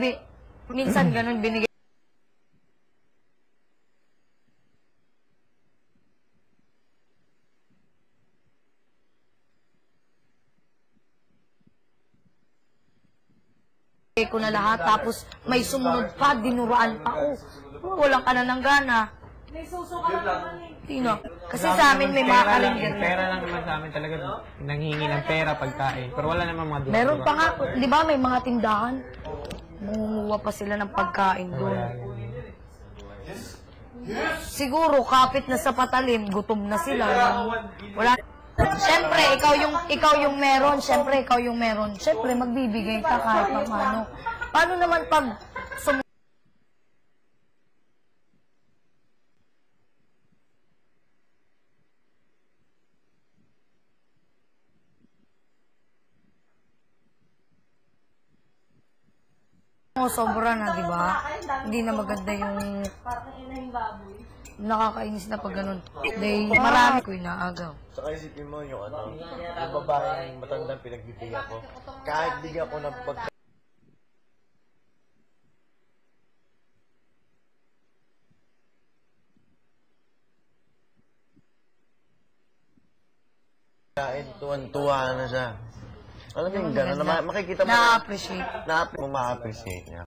Bi- minsan ganun binigay ko na lahat, tapos may sumunod pa, dinuraan pa. Oh, walang ka na ng gana. May suso ka lang naman eh. Sino? Kasi sa amin may mga kalendaryo. pera lang naman sa amin talaga nanghingi ng pera pagkain. Pero wala naman mga duwa. Meron pa nga, di ba may mga tindahan? Nangunguha pa sila ng pagkain doon. Siguro, kapit na sa patalim, gutom na sila. Wala. Siyempre, ikaw yung, ikaw yung meron. Siyempre, ikaw yung meron. Siyempre, magbibigay ka kahit pa paano. Paano naman pag Oh, sobra na, di ba? Hindi na maganda yung Parang ina yung baboy. nakakainis na pag ganun. Dahil marami ko inaagaw. Saka isipin mo yung ano, yung babaeng matandang pinagbibigyan ko. Kahit bigyan ko ng pagkain, tuwan-tuwa na siya. Alam mo yung gano'n, na makikita mo, Na-appreciate. na, ma-appreciate niya.